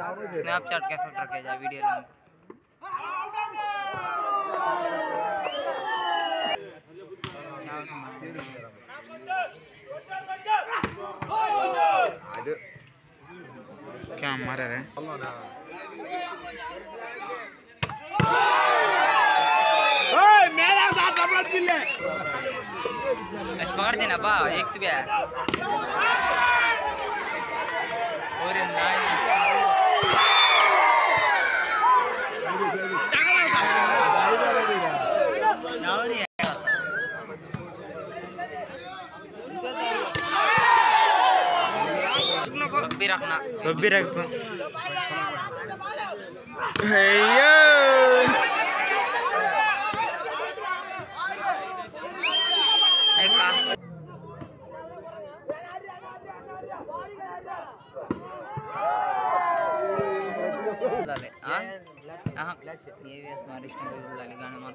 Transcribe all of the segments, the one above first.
Snapchat का filter किया जाए वीडियो लॉन्ग क्या मारे रे बस पकड़ देना बा एक तो भी है। और सब भी रखना। सब भी रखता का। झाले हा? हा। ये भी हमारे स्टूडियो मार।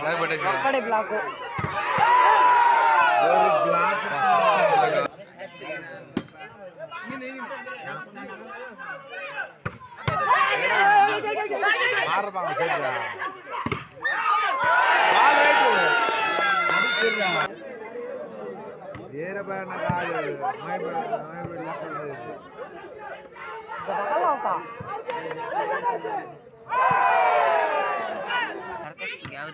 बड़े ब्लॉक मार बांग खेल रहा मार राइट हो खेल रहा ये रे बड़ा नगाल मैं बड़ा मैं बड़ा लक्ष्य है हेलो का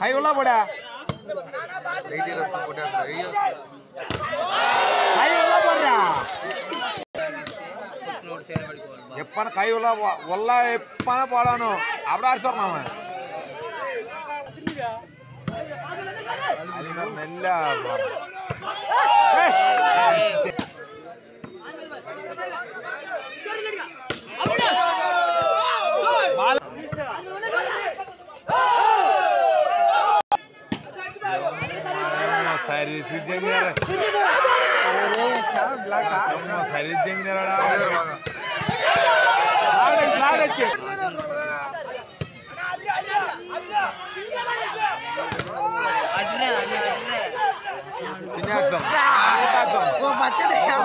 హైవులా పోడా వెయిట్ రసం పోటేస్తా వెయ్యి హైవులా పోరా எப்பன கைவுல ஒல்ல எப்பன போடணும் அப்படி அடிச்சு வரணும் அவன் फायरी सिजेंगरा अरे क्या ब्लैक आज फायरी सिजेंगरा लाड़े लाड़े के अड्रे अड्रे अड्रे किन्हा सम वो बच्चे